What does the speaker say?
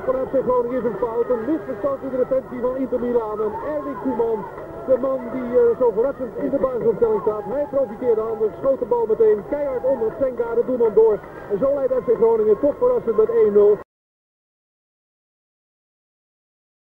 doelpunt Groningen is een fout. Een misverstand in de defensie van Inter Milan. En Erwin Koeman, de man die eh, zo verrassend in de basisopstelling staat. Hij profiteerde anders, schoot de bal meteen keihard onder Senga, de doelman door. En zo leidt FC Groningen toch verrassend met 1-0.